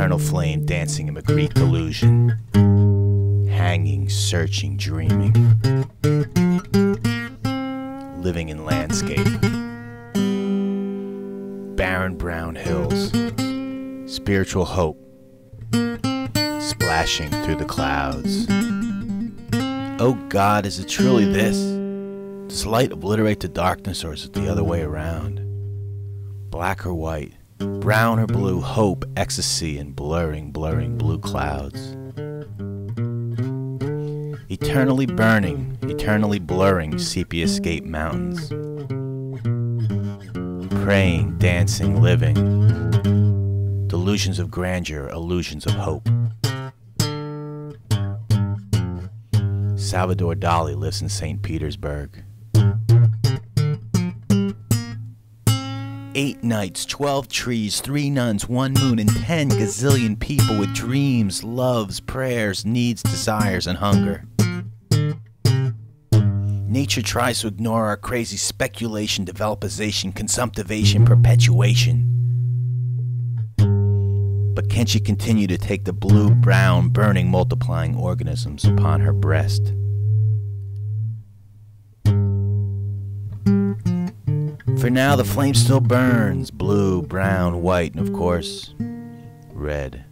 eternal flame dancing in a Greek delusion, hanging, searching, dreaming, living in landscape, barren brown hills, spiritual hope, splashing through the clouds. Oh God, is it truly this? Does light obliterate the darkness, or is it the other way around? Black or white, brown or blue, hope, ecstasy, and blurring, blurring blue clouds. Eternally burning, eternally blurring sepia scape mountains. Praying, dancing, living. Delusions of grandeur, illusions of hope. Salvador Dali lives in St. Petersburg. Eight nights, twelve trees, three nuns, one moon, and ten gazillion people with dreams, loves, prayers, needs, desires, and hunger. Nature tries to ignore our crazy speculation, developization, consumptivation, perpetuation. But can she continue to take the blue, brown, burning, multiplying organisms upon her breast? For now, the flame still burns blue, brown, white, and of course, red.